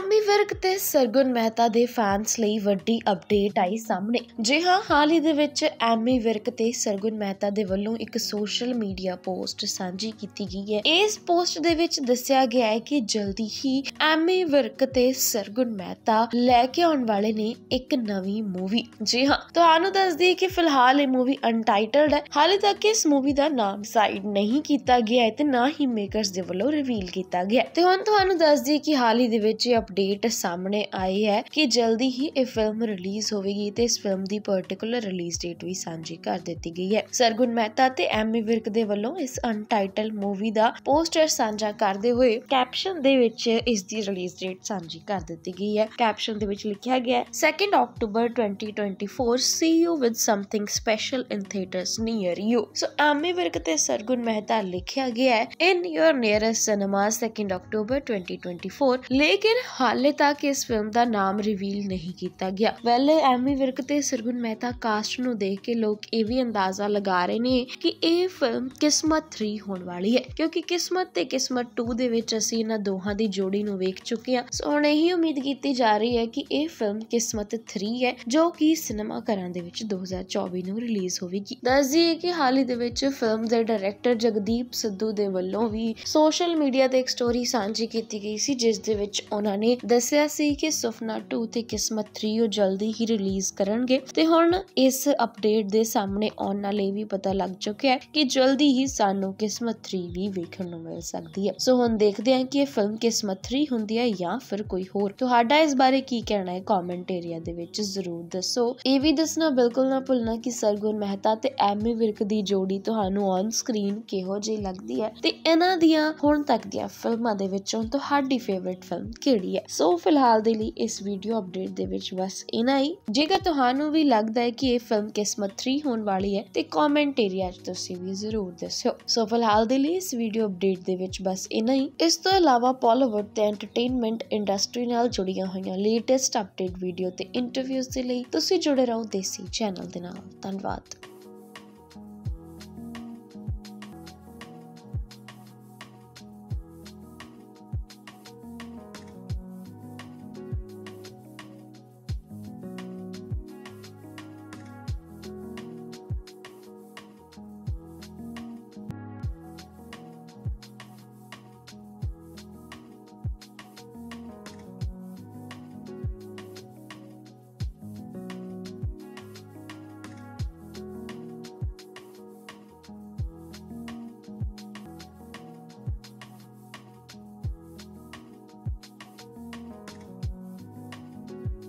ਐਮੀ ਵਿਰਕ ਤੇ ਸਰਗੁਣ ਮਹਿਤਾ ਦੇ ਫੈਨਸ ਲਈ ਵੱਡੀ ਅਪਡੇਟ ਆਈ ਸਾਹਮਣੇ। ਜੀ ਹਾਂ, ਹਾਲ ਹੀ ਦੇ ਵਿੱਚ ਐਮੀ ਵਿਰਕ ਤੇ ਸਰਗੁਣ ਮਹਿਤਾ ਦੇ ਵੱਲੋਂ ਇੱਕ ਸੋਸ਼ਲ ਮੀਡੀਆ ਪੋਸਟ ਸਾਂਝੀ ਕੀਤੀ ਗਈ ਹੈ। ਇਸ ਪੋਸਟ ਦੇ ਵਿੱਚ ਦੱਸਿਆ ਗਿਆ ਹੈ ਕਿ ਜਲਦੀ ਹੀ ਐਮੀ ਵਿਰਕ ਤੇ ਸਰਗੁਣ ਮਹਿਤਾ ਲੈ ਕੇ ਆਉਣ ਵਾਲੇ ਨੇ ਇੱਕ ਨਵੀਂ ਮੂਵੀ ਜੀ ਹਾਂ, ਤੁਹਾਨੂੰ ਦੱਸ ਦਈਏ ਕਿ ਫਿਲਹਾਲ ਇਹ ਮੂਵੀ ਅਨਟਾਈਟਲਡ ਹੈ। ਹਾਲੇ ਤੱਕ ਇਸ ਮੂਵੀ ਦਾ ਨਾਮ ਸਾਈਡ ਨਹੀਂ ਕੀਤਾ ਗਿਆ ਹੈ ਤੇ ਨਾ ਹੀ ਮੇਕਰਸ ਦੇ ਵੱਲੋਂ ਰਿਵੀਲ ਕੀਤਾ ਗਿਆ ਤੇ ਹੁਣ ਤੁਹਾਨੂੰ ਦੱਸ ਦਈਏ ਕਿ ਹਾਲ ਹੀ ਦੇ ਵਿੱਚ ਇਹ ਅਪਡੇਟ ਸਾਹਮਣੇ ਆਈ ਹੈ ਕਿ ਜਲਦੀ ਹੀ ਇਹ ਫਿਲਮ ਰਿਲੀਜ਼ ਹੋਵੇਗੀ ਤੇ ਇਸ ਫਿਲਮ ਦੀ ਪਾਰਟਿਕੂਲਰ ਰਿਲੀਜ਼ ਡੇਟ ਵੀ ਸਾਂਝੀ ਕਰ ਦਿੱਤੀ ਗਈ ਹੈ। ਸਰਗੁਣ ਮਹਿਤਾ ਤੇ ਐਮੀ ਵਿਰਕ ਦੇ ਵੱਲੋਂ ਇਸ ਅਨਟਾਈਟਲ ਮੂਵੀ ਦਾ ਪੋਸਟਰ ਸਾਂਝਾ ਕਰਦੇ ਹੋਏ ਕੈਪਸ਼ਨ ਦੇ ਵਿੱਚ ਇਸ ਦੀ ਰਿਲੀਜ਼ ਡੇਟ ਸਾਂਝੀ ਕਰ ਦਿੱਤੀ ਗਈ ਹੈ। ਕੈਪਸ਼ਨ ਦੇ ਵਿੱਚ ਲਿਖਿਆ ਗਿਆ ਹੈ 2nd October 2024 see you with something special in theaters near you so Ammy Virk ਤੇ ਸਰਗੁਣ ਮਹਿਤਾ ਲਿਖਿਆ ਗਿਆ ਹੈ, in your nearest cinema 2nd October 2024 ਲੇਕਿਨ ਹਾਲੇ ਤੱਕ ਇਸ ਫਿਲਮ ਦਾ ਨਾਮ ਰਿਵੀਲ ਨਹੀਂ ਕੀਤਾ ਗਿਆ। ਵੈਲ ਐਮੀ ਵਿਰਕ ਤੇ ਸਰਗੁਣ ਮਹਿਤਾ ਕਾਸਟ ਨੂੰ ਦੇਖ ਕੇ ਲੋਕ ਇਹ ਵੀ ਅੰਦਾਜ਼ਾ ਲਗਾ ਰਹੇ ਨੇ ਕਿ ਇਹ ਫਿਲਮ ਕਿਸਮਤ 3 ਹੋਣ ਵਾਲੀ ਹੈ। ਕਿਉਂਕਿ ਕਿਸਮਤ ਤੇ ਕਿਸਮਤ 2 ਦੇ ਵਿੱਚ ਅਸੀਂ ਇਹਨਾਂ ਦੋਹਾਂ ਦੀ ਜੋੜੀ ਨੂੰ ਵੇਖ ਚੁੱਕੇ ਹਾਂ। ਸੋ ਹੁਣ ਇਹੀ ਉਮੀਦ ਕੀਤੀ ਜਾ ਰਹੀ ਹੈ ਕਿ ਇਹ ਫਿਲਮ ਕਿਸਮਤ 3 ਹੈ, ਜੋ ਕਿ ਸਿਨੇਮਾ ਘਰਾਂ ਦੇ ਵਿੱਚ 2024 ਨੂੰ ਰਿਲੀਜ਼ ਹੋਵੇਗੀ। ਦੱਸ ਦਈਏ ਕਿ ਹਾਲ ਹੀ ਦੇ ਵਿੱਚ ਫਿਲਮ ਦੇ ਡਾਇਰੈਕਟਰ ਜਗਦੀਪ ਸਿੱਧੂ ਦੇ ਵੱਲੋਂ ਵੀ ਸੋਸ਼ਲ ਮੀਡੀਆ ਤੇ ਇੱਕ ਸਟੋਰੀ ਸਾਂਝੀ ਕੀਤੀ ਗਈ ਸੀ, ਜਿਸ ਦੇ ਵਿੱਚ ਉਹਨਾਂ ਨੇ ਦੱਸਿਆ ਸੀ ਕਿ ਸੁਫਨਾ 2 ਤੇ ਕਿਸਮਤ 3 ਉਹ ਜਲਦੀ ਹੀ ਰਿਲੀਜ਼ ਕਰਨਗੇ ਤੇ ਹੁਣ ਇਸ ਅਪਡੇਟ ਦੇ ਸਾਹਮਣੇ ਆਉਣ ਨਾਲ ਇਹ ਵੀ ਪਤਾ ਲੱਗ ਚੁੱਕਿਆ ਹੈ ਕਿ ਜਲਦੀ ਹੀ ਸਾਨੂੰ ਕਿਸਮਤ 3 ਵੀ ਵੇਖਣ ਨੂੰ ਮਿਲ ਸਕਦੀ ਹੈ। ਸੋ ਹੁਣ ਦੇਖਦੇ ਹਾਂ ਕਿ ਇਹ ਫਿਲਮ ਕਿਸਮਤ 3 ਹੁੰਦੀ ਹੈ ਜਾਂ ਫਿਰ ਕੋਈ ਹੋਰ। ਤੁਹਾਡਾ ਇਸ ਬਾਰੇ ਕੀ ਕਹਿਣਾ ਹੈ ਕਮੈਂਟ ਏਰੀਆ ਦੇ ਵਿੱਚ ਜ਼ਰੂਰ ਦੱਸੋ। ਇਹ ਵੀ ਦੱਸਣਾ ਬਿਲਕੁਲ ਨਾ ਭੁੱਲਣਾ ਕਿ ਸਰਗੁਣ ਮਹਿਤਾ ਤੇ ਐਮੀ ਵਿਰਕ ਦੀ ਜੋੜੀ ਤੁਹਾਨੂੰ ਔਨ ਸਕਰੀਨ ਕਿਹੋ ਜਿਹੀ ਲੱਗਦੀ ਹੈ ਤੇ ਇਹਨਾਂ ਦੀਆਂ ਹੁਣ ਤੱਕ ਦੀਆਂ ਫਿਲਮਾਂ ਦੇ ਵਿੱਚੋਂ ਤੁਹਾਡੀ ਫੇਵਰਿਟ ਫਿਲਮ ਕਿਹੜੀ ਹੈ? ਸੋ ਫਿਲਹਾਲ ਦੇ ਲਈ ਇਸ ਵੀਡੀਓ ਅਪਡੇਟ ਦੇ ਵਿੱਚ ਬਸ ਇਨਾ ਹੀ। ਜੇਕਰ ਤੁਹਾਨੂੰ ਵੀ ਲੱਗਦਾ ਹੈ ਕਿ ਇਹ ਫਿਲਮ ਕਿਸਮਤ 3 ਹੋਣ ਵਾਲੀ ਹੈ, ਤੇ ਕਮੈਂਟ ਏਰੀਆ 'ਚ ਤੁਸੀਂ ਵੀ ਜ਼ਰੂਰ ਦੱਸਿਓ। ਸੋ ਫਿਲਹਾਲ ਦੇ ਲਈ ਇਸ ਵੀਡੀਓ ਅਪਡੇਟ ਦੇ ਵਿੱਚ ਬਸ ਇਨਾ ਹੀ। ਇਸ ਤੋਂ ਇਲਾਵਾ ਪੋਲੀਵੁੱਡ ਤੇ ਐਂਟਰਟੇਨਮੈਂਟ ਇੰਡਸਟਰੀ ਨਾਲ ਜੁੜੀਆਂ ਹੋਈਆਂ ਲੇਟੈਸਟ ਅਪਡੇਟ ਵੀਡੀਓ ਤੇ ਇੰਟਰਵਿਊਜ਼ ਦੇ ਲਈ ਤੁਸੀਂ ਜੁੜੇ ਰਹੋ ਦੇਸੀ ਚੈਨਲ ਦੇ ਨਾਲ। ਧੰਨਵਾਦ।